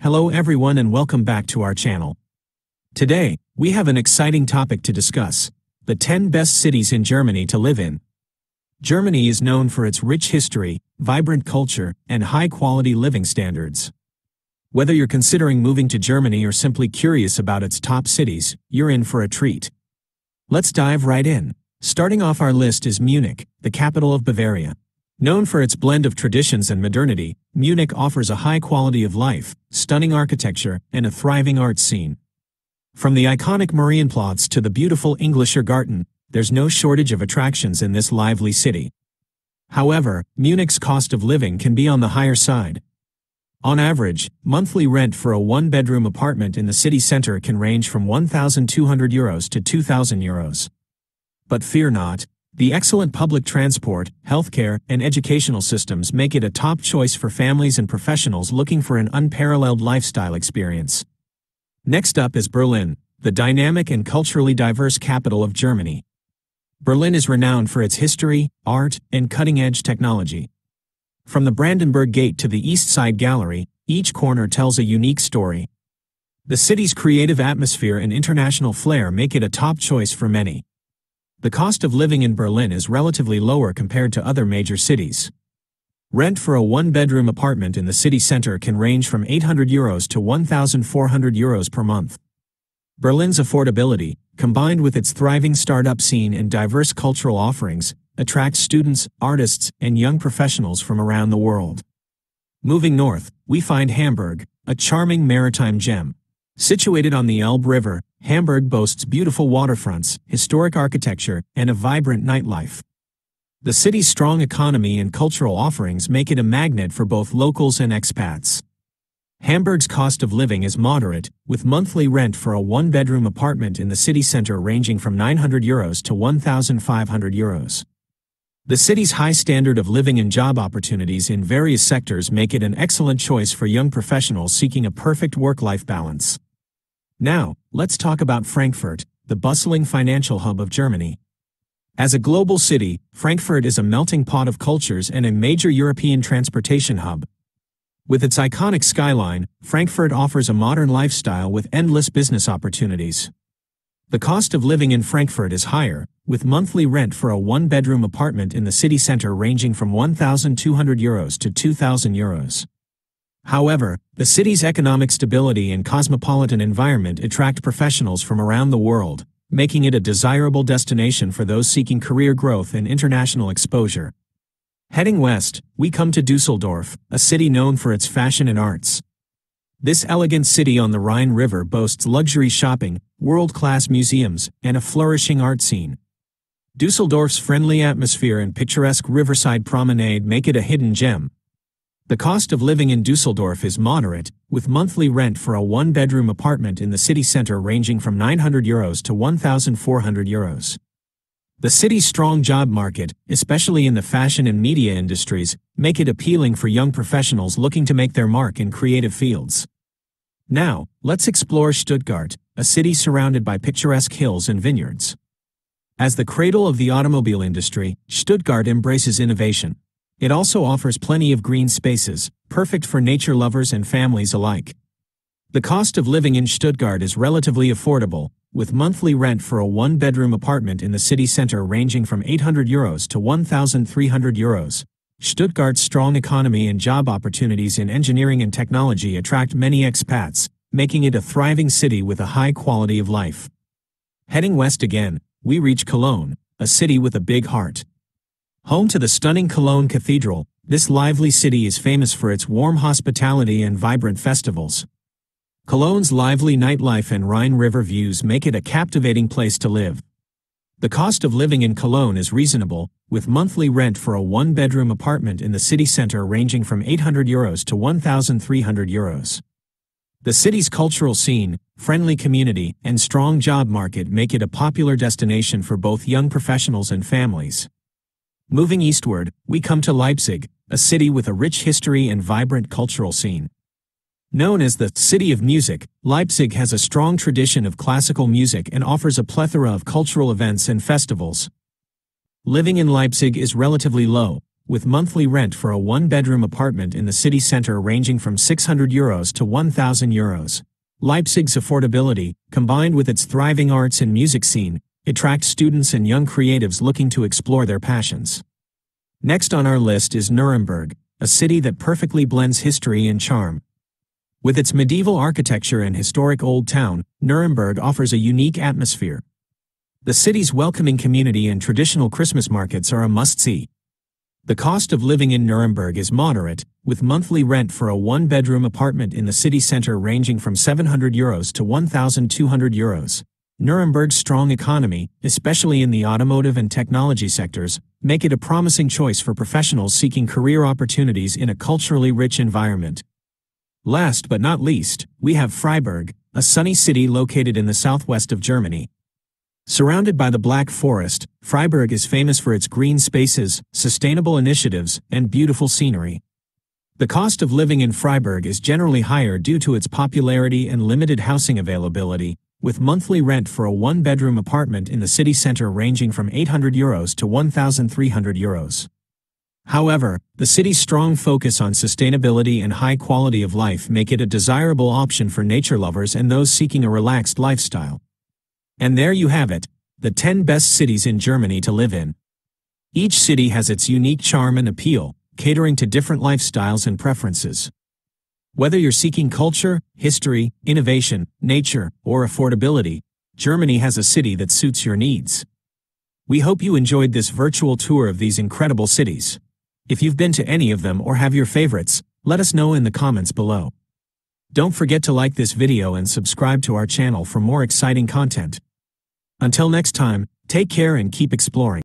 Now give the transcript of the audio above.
Hello everyone and welcome back to our channel. Today, we have an exciting topic to discuss, the 10 best cities in Germany to live in. Germany is known for its rich history, vibrant culture, and high-quality living standards. Whether you're considering moving to Germany or simply curious about its top cities, you're in for a treat. Let's dive right in. Starting off our list is Munich, the capital of Bavaria. Known for its blend of traditions and modernity, Munich offers a high quality of life, stunning architecture, and a thriving art scene. From the iconic Marienplatz to the beautiful Englischer Garten, there's no shortage of attractions in this lively city. However, Munich's cost of living can be on the higher side. On average, monthly rent for a one-bedroom apartment in the city center can range from 1,200 euros to 2,000 euros. But fear not, the excellent public transport, healthcare, and educational systems make it a top choice for families and professionals looking for an unparalleled lifestyle experience. Next up is Berlin, the dynamic and culturally diverse capital of Germany. Berlin is renowned for its history, art, and cutting-edge technology. From the Brandenburg Gate to the East Side Gallery, each corner tells a unique story. The city's creative atmosphere and international flair make it a top choice for many. The cost of living in Berlin is relatively lower compared to other major cities. Rent for a one-bedroom apartment in the city center can range from 800 euros to 1,400 euros per month. Berlin's affordability, combined with its thriving startup scene and diverse cultural offerings, attracts students, artists, and young professionals from around the world. Moving north, we find Hamburg, a charming maritime gem. Situated on the Elbe River, Hamburg boasts beautiful waterfronts, historic architecture, and a vibrant nightlife. The city's strong economy and cultural offerings make it a magnet for both locals and expats. Hamburg's cost of living is moderate, with monthly rent for a one-bedroom apartment in the city center ranging from 900 euros to 1,500 euros. The city's high standard of living and job opportunities in various sectors make it an excellent choice for young professionals seeking a perfect work-life balance. Now, let's talk about Frankfurt, the bustling financial hub of Germany. As a global city, Frankfurt is a melting pot of cultures and a major European transportation hub. With its iconic skyline, Frankfurt offers a modern lifestyle with endless business opportunities. The cost of living in Frankfurt is higher, with monthly rent for a one-bedroom apartment in the city center ranging from 1,200 euros to 2,000 euros. However, the city's economic stability and cosmopolitan environment attract professionals from around the world, making it a desirable destination for those seeking career growth and international exposure. Heading west, we come to Dusseldorf, a city known for its fashion and arts. This elegant city on the Rhine River boasts luxury shopping, world-class museums, and a flourishing art scene. Dusseldorf's friendly atmosphere and picturesque riverside promenade make it a hidden gem, the cost of living in Dusseldorf is moderate, with monthly rent for a one-bedroom apartment in the city center ranging from 900 euros to 1,400 euros. The city's strong job market, especially in the fashion and media industries, make it appealing for young professionals looking to make their mark in creative fields. Now, let's explore Stuttgart, a city surrounded by picturesque hills and vineyards. As the cradle of the automobile industry, Stuttgart embraces innovation, it also offers plenty of green spaces, perfect for nature lovers and families alike. The cost of living in Stuttgart is relatively affordable, with monthly rent for a one-bedroom apartment in the city center ranging from 800 euros to 1,300 euros. Stuttgart's strong economy and job opportunities in engineering and technology attract many expats, making it a thriving city with a high quality of life. Heading west again, we reach Cologne, a city with a big heart. Home to the stunning Cologne Cathedral, this lively city is famous for its warm hospitality and vibrant festivals. Cologne's lively nightlife and Rhine River views make it a captivating place to live. The cost of living in Cologne is reasonable, with monthly rent for a one-bedroom apartment in the city center ranging from 800 euros to 1,300 euros. The city's cultural scene, friendly community, and strong job market make it a popular destination for both young professionals and families. Moving eastward, we come to Leipzig, a city with a rich history and vibrant cultural scene. Known as the City of Music, Leipzig has a strong tradition of classical music and offers a plethora of cultural events and festivals. Living in Leipzig is relatively low, with monthly rent for a one-bedroom apartment in the city center ranging from 600 euros to 1,000 euros. Leipzig's affordability, combined with its thriving arts and music scene, attract students and young creatives looking to explore their passions. Next on our list is Nuremberg, a city that perfectly blends history and charm. With its medieval architecture and historic old town, Nuremberg offers a unique atmosphere. The city's welcoming community and traditional Christmas markets are a must-see. The cost of living in Nuremberg is moderate, with monthly rent for a one-bedroom apartment in the city center ranging from 700 euros to 1,200 euros. Nuremberg's strong economy, especially in the automotive and technology sectors, make it a promising choice for professionals seeking career opportunities in a culturally rich environment. Last but not least, we have Freiburg, a sunny city located in the southwest of Germany. Surrounded by the Black Forest, Freiburg is famous for its green spaces, sustainable initiatives, and beautiful scenery. The cost of living in Freiburg is generally higher due to its popularity and limited housing availability, with monthly rent for a one-bedroom apartment in the city center ranging from 800 euros to 1,300 euros. However, the city's strong focus on sustainability and high quality of life make it a desirable option for nature lovers and those seeking a relaxed lifestyle. And there you have it, the 10 best cities in Germany to live in. Each city has its unique charm and appeal, catering to different lifestyles and preferences. Whether you're seeking culture, history, innovation, nature, or affordability, Germany has a city that suits your needs. We hope you enjoyed this virtual tour of these incredible cities. If you've been to any of them or have your favorites, let us know in the comments below. Don't forget to like this video and subscribe to our channel for more exciting content. Until next time, take care and keep exploring.